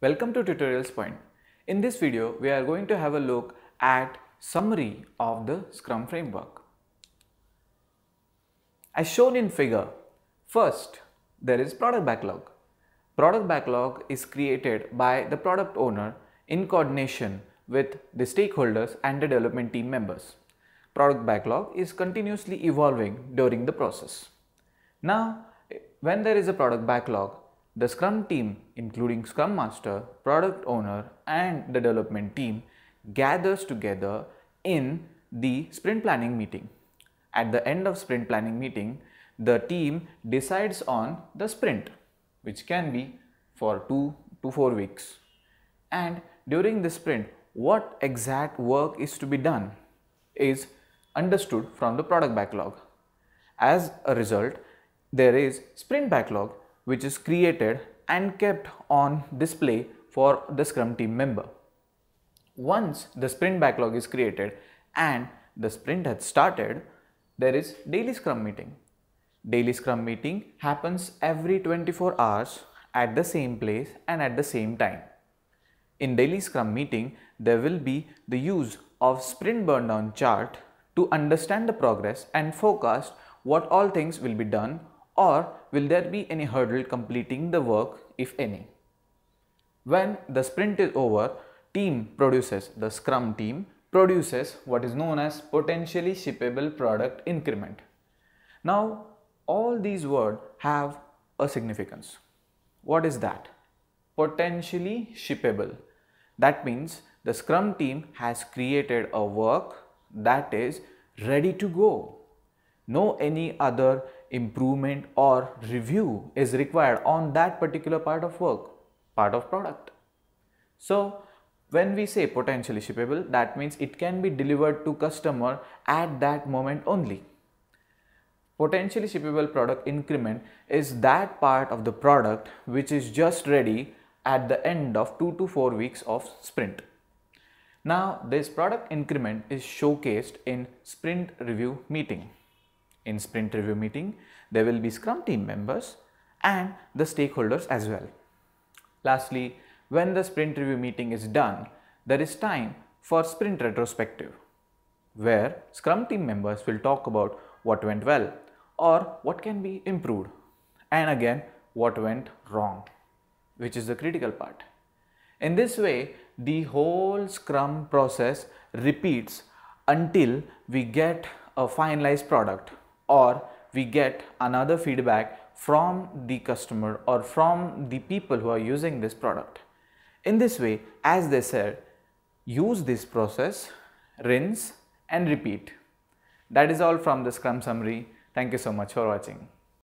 Welcome to Tutorials Point. In this video, we are going to have a look at summary of the Scrum framework. As shown in figure, first there is product backlog. Product backlog is created by the product owner in coordination with the stakeholders and the development team members. Product backlog is continuously evolving during the process. Now, when there is a product backlog, the Scrum team, including Scrum Master, Product Owner, and the development team, gathers together in the sprint planning meeting. At the end of sprint planning meeting, the team decides on the sprint, which can be for 2 to 4 weeks. And during the sprint, what exact work is to be done is understood from the product backlog. As a result, there is sprint backlog which is created and kept on display for the Scrum team member. Once the sprint backlog is created and the sprint has started, there is daily Scrum meeting. Daily Scrum meeting happens every 24 hours at the same place and at the same time. In daily Scrum meeting, there will be the use of sprint burn down chart to understand the progress and forecast what all things will be done or will there be any hurdle completing the work if any. When the sprint is over, team produces, the scrum team produces what is known as potentially shippable product increment. Now all these words have a significance. What is that? Potentially shippable. That means the scrum team has created a work that is ready to go. No any other improvement or review is required on that particular part of work, part of product. So when we say potentially shippable, that means it can be delivered to customer at that moment only. Potentially shippable product increment is that part of the product which is just ready at the end of 2 to 4 weeks of sprint. Now this product increment is showcased in sprint review meeting. In sprint review meeting, there will be Scrum team members and the stakeholders as well. Lastly, when the sprint review meeting is done, there is time for sprint retrospective, where Scrum team members will talk about what went well or what can be improved, and again what went wrong, which is the critical part. In this way, the whole Scrum process repeats until we get a finalized product or we get another feedback from the customer or from the people who are using this product. In this way, as they said, use this process, rinse and repeat. That is all from the Scrum summary. Thank you so much for watching.